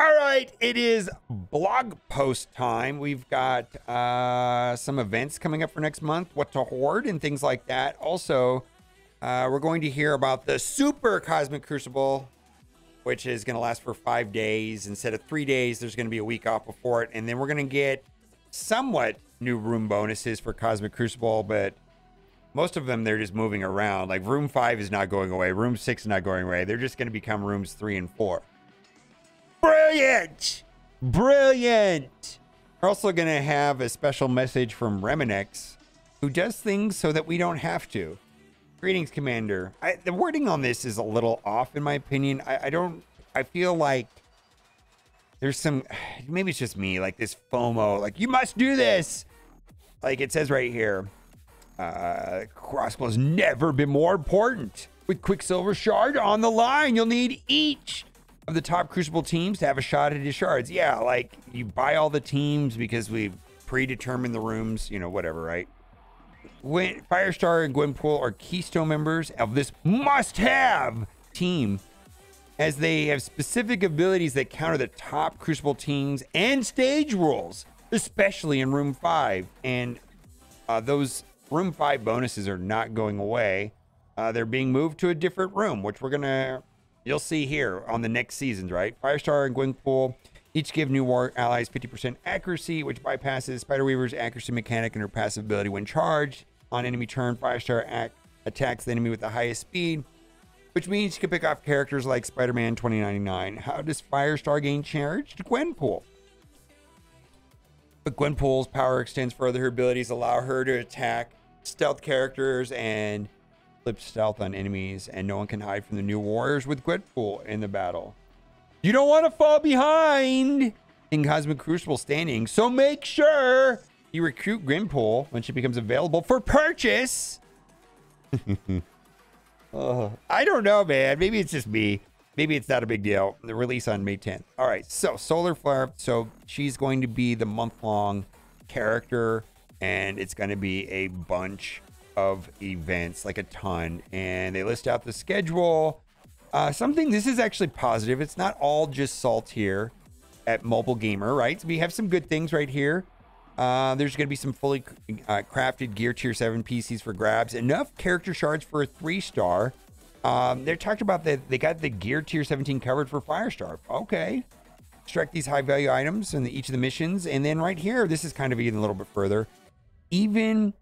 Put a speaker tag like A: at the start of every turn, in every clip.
A: All right, it is blog post time. We've got uh, some events coming up for next month, what to hoard, and things like that. Also, uh, we're going to hear about the Super Cosmic Crucible, which is going to last for five days. Instead of three days, there's going to be a week off before it. And then we're going to get somewhat new room bonuses for Cosmic Crucible, but most of them they're just moving around. Like room five is not going away, room six is not going away. They're just going to become rooms three and four. Brilliant! Brilliant! We're also going to have a special message from Reminex, who does things so that we don't have to. Greetings, Commander. I, the wording on this is a little off, in my opinion. I, I don't. I feel like there's some. Maybe it's just me. Like this FOMO. Like you must do this. Like it says right here. Uh, Crucible's never been more important. With Quicksilver Shard on the line, you'll need each of the top Crucible teams to have a shot at his shards. Yeah, like you buy all the teams because we've predetermined the rooms, you know, whatever, right? Gwen, Firestar and Gwenpool are keystone members of this must-have team as they have specific abilities that counter the top Crucible teams and stage rules, especially in Room 5. And uh, those Room 5 bonuses are not going away. Uh, they're being moved to a different room, which we're going to, you'll see here on the next seasons, right? Firestar and Gwenpool each give new war allies 50% accuracy, which bypasses Spider Weaver's accuracy mechanic and her passive ability when charged. On enemy turn, Firestar act, attacks the enemy with the highest speed, which means you can pick off characters like Spider Man 2099. How does Firestar gain charged? Gwenpool. But Gwenpool's power extends further. Her abilities allow her to attack stealth characters and flip stealth on enemies, and no one can hide from the new warriors with Gwenpool in the battle. You don't want to fall behind in Cosmic Crucible standing, so make sure you recruit Gwenpool when she becomes available for purchase. I don't know, man. Maybe it's just me. Maybe it's not a big deal. The release on May 10th. All right, so Solar Flare. So she's going to be the month long character, and it's going to be a bunch of events, like a ton. And they list out the schedule uh, something, this is actually positive. It's not all just salt here at Mobile Gamer, right? So we have some good things right here. Uh, there's going to be some fully uh, crafted Gear Tier 7 PCs for grabs. Enough character shards for a three star. Um, they're talking about that they got the Gear Tier 17 covered for Firestar. Okay. Extract these high value items in the, each of the missions. And then right here, this is kind of even a little bit further. Even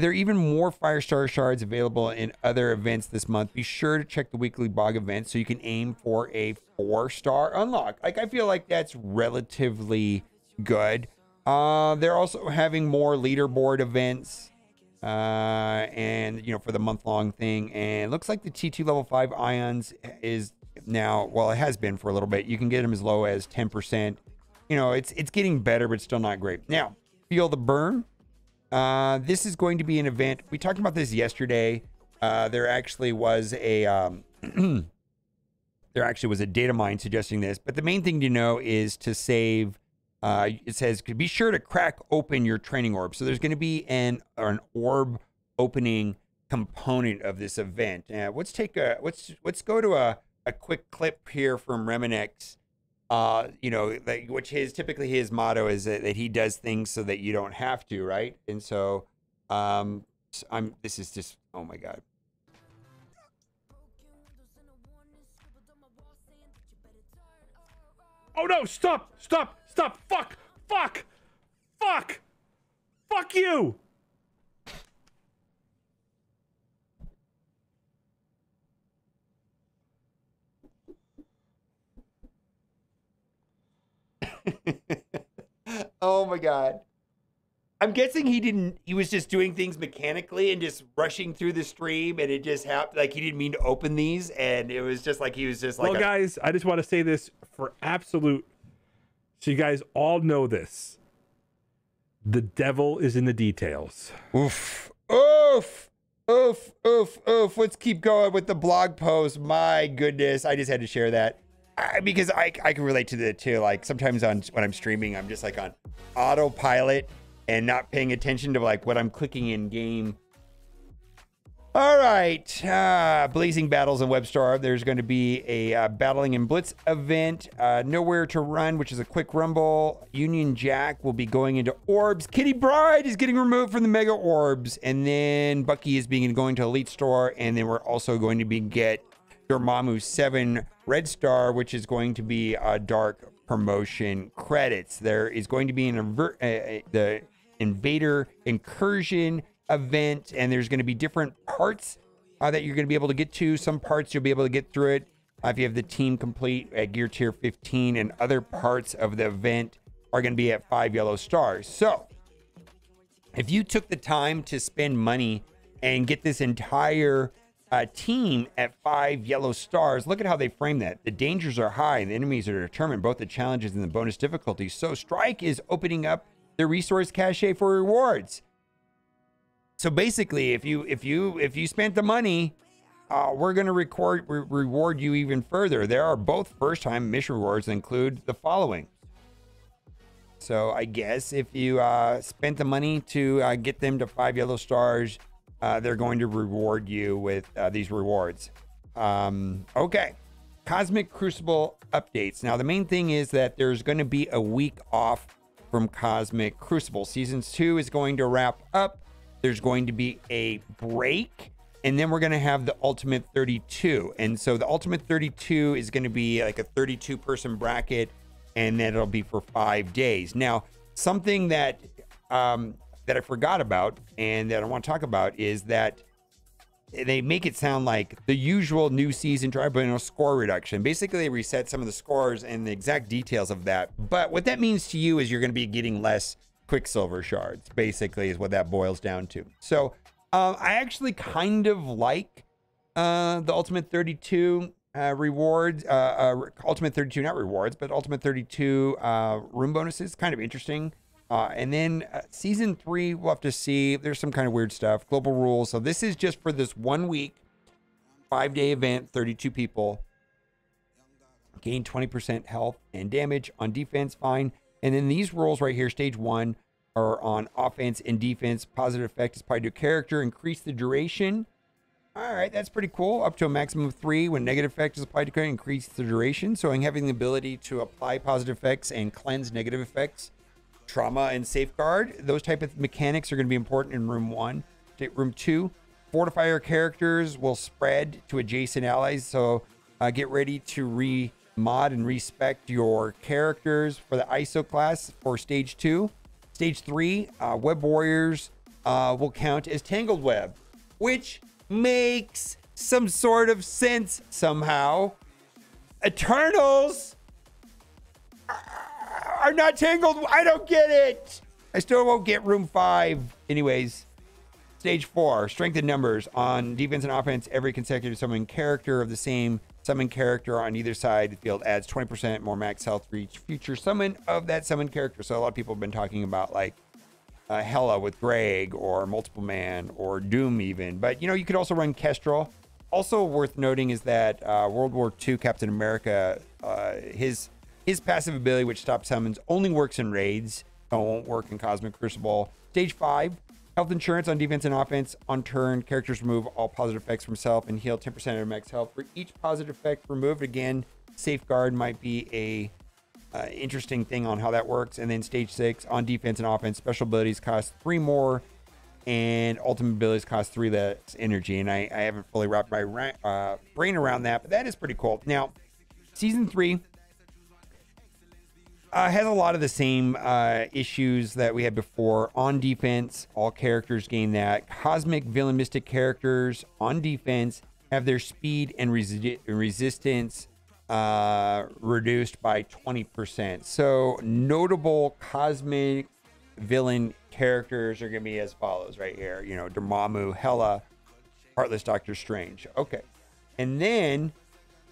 A: there are even more Firestar shards available in other events this month. Be sure to check the weekly bog event so you can aim for a four star unlock. Like, I feel like that's relatively good. Uh, they're also having more leaderboard events uh, and, you know, for the month long thing. And looks like the T2 level 5 ions is now, well, it has been for a little bit. You can get them as low as 10%. You know, it's it's getting better, but still not great. Now, feel the burn. Uh, this is going to be an event. We talked about this yesterday. Uh, there actually was a um, there actually was a data mine suggesting this, but the main thing to know is to save. Uh, it says be sure to crack open your training orb. So there's going to be an an orb opening component of this event. Uh, let's take a let's let's go to a a quick clip here from Reminex uh, you know, which his typically his motto is that, that he does things so that you don't have to, right? And so, um, I'm. This is just oh my god.
B: Oh no! Stop! Stop! Stop! Fuck! Fuck! Fuck! Fuck you!
A: My god. I'm guessing he didn't. He was just doing things mechanically and just rushing through the stream, and it just happened. Like he didn't mean to open these, and it was just like he was just like.
B: Well, a, guys, I just want to say this for absolute, so you guys all know this. The devil is in the details.
A: Oof, oof, oof, oof, oof. Let's keep going with the blog post. My goodness, I just had to share that. I, because I, I can relate to that too. Like sometimes on when I'm streaming, I'm just like on autopilot and not paying attention to like what I'm clicking in game. All right. Uh, Blazing Battles in Webstar. There's going to be a uh, Battling and Blitz event. Uh, Nowhere to Run, which is a quick rumble. Union Jack will be going into Orbs. Kitty Pryde is getting removed from the Mega Orbs. And then Bucky is being going to Elite Store. And then we're also going to be get Dormammu 7 Red Star, which is going to be a dark promotion credits. There is going to be an aver- uh, the Invader Incursion event, and there's going to be different parts uh, that you're going to be able to get to. Some parts you'll be able to get through it uh, if you have the team complete at gear tier 15, and other parts of the event are going to be at five yellow stars. So, if you took the time to spend money and get this entire uh, team at five yellow stars, look at how they frame that. The dangers are high, the enemies are determined, both the challenges and the bonus difficulties. So, Strike is opening up the resource cache for rewards. So basically, if you if you if you spent the money, uh, we're going to record re- reward you even further. There are both first time mission rewards that include the following. So I guess if you uh, spent the money to uh, get them to five yellow stars, uh, they're going to reward you with uh, these rewards. Um, okay. Cosmic Crucible updates. Now, the main thing is that there's going to be a week off from Cosmic Crucible. Season two is going to wrap up. There's going to be a break, and then we're going to have the Ultimate 32. And so the Ultimate 32 is going to be like a 32 person bracket, and then it'll be for five days. Now, something that um, that I forgot about and that I want to talk about is that they make it sound like the usual new season tribunal score reduction. Basically, they reset some of the scores and the exact details of that. But what that means to you is you're going to be getting less Quicksilver shards, basically, is what that boils down to. So um, I actually kind of like uh, the Ultimate 32 uh, rewards, uh, uh Ultimate 32, not rewards, but Ultimate 32 uh, room bonuses. Kind of interesting. Uh, and then season three, we'll have to see. There's some kind of weird stuff. Global rules. So this is just for this one week, five day event, 32 people. Gain 20% health and damage on defense. Fine. And then these rules right here, stage one, are on offense and defense. Positive effect is applied to character. Increase the duration. All right, that's pretty cool. Up to a maximum of three. When negative effect is applied to character, increase the duration. So I'm having the ability to apply positive effects and cleanse negative effects, trauma and safeguard. Those type of mechanics are going to be important in room one. Room two, fortifier characters will spread to adjacent allies. So uh, get ready to re mod and respect your characters for the ISO class for stage two. Stage three, uh, web warriors uh, will count as tangled web, which makes some sort of sense somehow. Eternals are not tangled. I don't get it. I still won't get room five. Anyways, stage four, strength in numbers on defense and offense. Every consecutive summoning character of the same Summon character on either side the field adds 20% more max health for each future summon of that summon character. So a lot of people have been talking about like uh, Hela with Greg or Multiple Man or Doom even. But you know, you could also run Kestrel. Also worth noting is that uh, World War II Captain America, uh, his his passive ability, which stops summons, only works in raids. So it won't work in Cosmic Crucible. Stage five, Health insurance on defense and offense. On turn, characters remove all positive effects from self and heal 10% of their max health. For each positive effect removed, again, safeguard might be a uh, interesting thing on how that works. And then stage six on defense and offense, special abilities cost three more, and ultimate abilities cost three less energy. And I, I haven't fully wrapped my uh, brain around that, but that is pretty cool. Now, season three uh, has a lot of the same uh, issues that we had before. On defense, all characters gain that. Cosmic villain mystic characters on defense have their speed and resi- resistance uh, reduced by 20%. So, notable cosmic villain characters are going to be as follows right here. You know, Dormammu, Hela, Heartless Doctor Strange. Okay. And then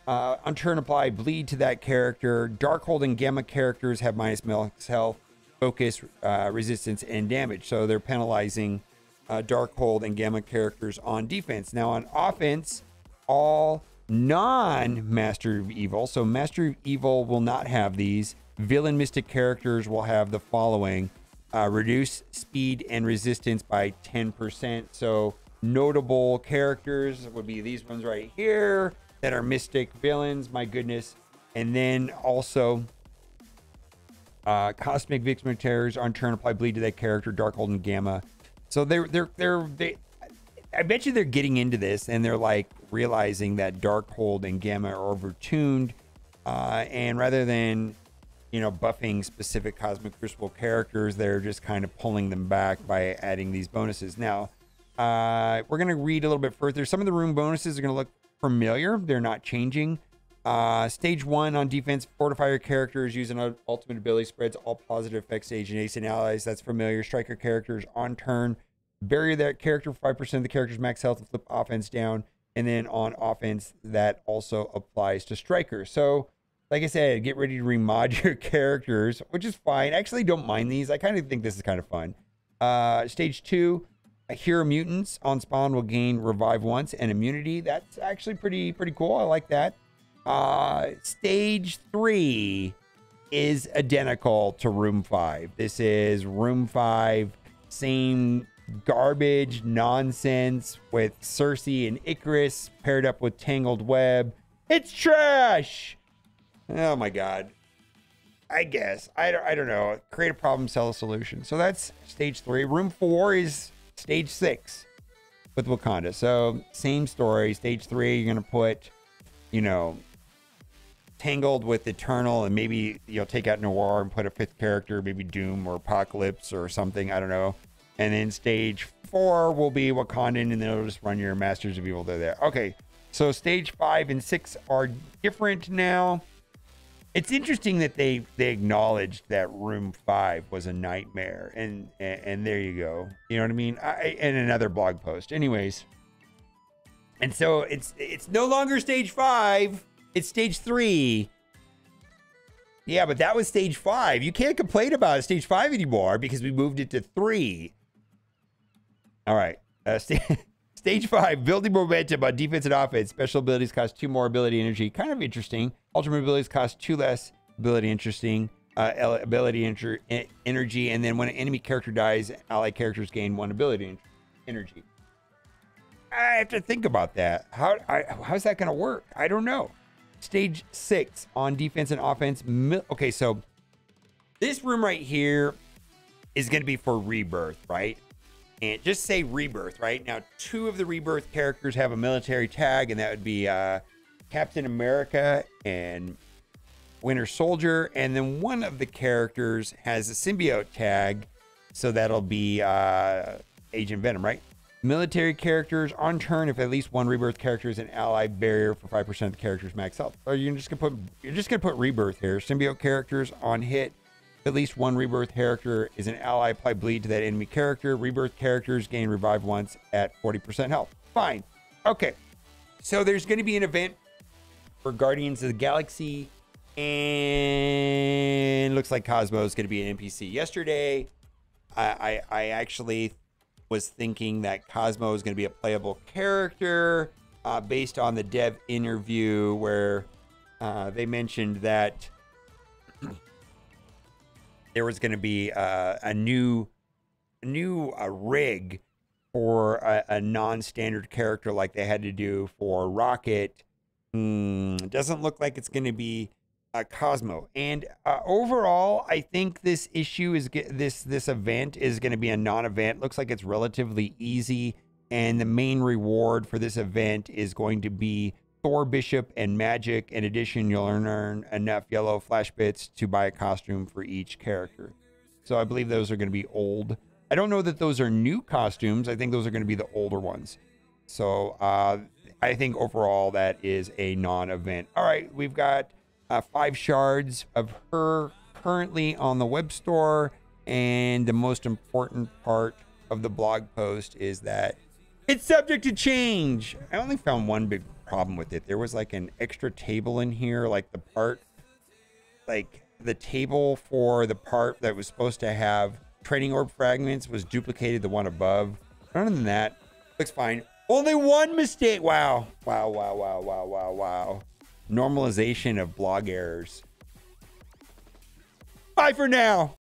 A: uh, on turn apply bleed to that character. Darkhold and Gamma characters have minus max health, focus, uh, resistance, and damage. So they're penalizing uh, Darkhold and Gamma characters on defense. Now on offense, all non Master of Evil. So Master of Evil will not have these. Villain Mystic characters will have the following: uh, reduce speed and resistance by 10%. So notable characters would be these ones right here that are mystic villains. My goodness. And then also uh, Cosmic Victim Terrors on turn apply bleed to that character, Darkhold and Gamma. So they're they're they're they I bet you they're getting into this and they're like realizing that Darkhold and Gamma are overtuned. Uh, and rather than you know buffing specific Cosmic Crucible characters, they're just kind of pulling them back by adding these bonuses. Now, uh, we're gonna read a little bit further. Some of the room bonuses are gonna look familiar. They're not changing. Uh, stage one on defense, fortify your characters using ultimate ability spreads all positive effects stage and ace and allies. That's familiar. Striker characters on turn, bury that character for 5% of the character's max health and flip offense down. And then on offense, that also applies to strikers. So, like I said, get ready to remod your characters, which is fine. I actually don't mind these. I kind of think this is kind of fun. Uh, stage two, hero mutants on spawn will gain revive once and immunity. That's actually pretty pretty cool. I like that. Uh, stage three is identical to room five. This is room five, same garbage nonsense with Circe and Ikaris paired up with Tangled Web. It's trash. Oh my god. I guess I don't. I don't know. Create a problem, sell a solution. So that's stage three. Room four is stage six with Wakanda. So same story. Stage three, you're gonna put, you know, tangled with Eternal, and maybe you'll take out Noir and put a fifth character, maybe Doom or Apocalypse or something. I don't know. And then stage four will be Wakandan, and then it'll just run your Masters of Evil. There. Okay. So stage five and six are different now. It's interesting that they they acknowledged that room five was a nightmare, and and, and there you go. You know what I mean? I, and another blog post, anyways. And so it's it's no longer stage five it's stage three. Yeah, but that was stage five. You can't complain about stage five anymore because we moved it to three. All right. Uh, st- stage five, building momentum on defense and offense. Special abilities cost two more ability energy. Kind of interesting. Ultimate abilities cost two less ability interesting. Uh, ability inter- energy. And then when an enemy character dies, allied characters gain one ability energy. I have to think about that. How I, how's that going to work? I don't know. Stage six on defense and offense. Okay, so this room right here is going to be for rebirth, right? And just say rebirth, right? Now, two of the rebirth characters have a military tag, and that would be uh, Captain America and Winter Soldier. And then one of the characters has a symbiote tag, so that'll be uh, Agent Venom, right? Military characters on turn if at least one rebirth character is an ally barrier for 5% of the character's max health. Or you're just gonna put you're just gonna put rebirth here. Symbiote characters on hit. At least one rebirth character is an ally, apply bleed to that enemy character. Rebirth characters gain revive once at 40% health. Fine. Okay. So there's gonna be an event for Guardians of the Galaxy. And looks like Cosmo is gonna be an NPC. Yesterday, I, I, I actually was thinking that Cosmo is going to be a playable character uh, based on the dev interview where uh, they mentioned that there was going to be uh, a new new uh, rig for a, a, non-standard character like they had to do for Rocket. Mm, doesn't look like it's going to be uh, Cosmo. And uh, overall, I think this issue is this this event is going to be a non-event. Looks like it's relatively easy, and the main reward for this event is going to be Thor Bishop and Magik. In addition, you'll earn enough yellow flash bits to buy a costume for each character. So I believe those are going to be old. I don't know that those are new costumes. I think those are going to be the older ones. So uh, I think overall that is a non-event. All right, we've got uh, five shards of her currently on the web store. And the most important part of the blog post is that it's subject to change. I only found one big problem with it. There was like an extra table in here, like the part, like the table for the part that was supposed to have training orb fragments was duplicated the one above. Other than that, looks fine. Only one mistake. Wow. Wow, wow, wow, wow, wow, wow normalization of blog errors. Bye for now.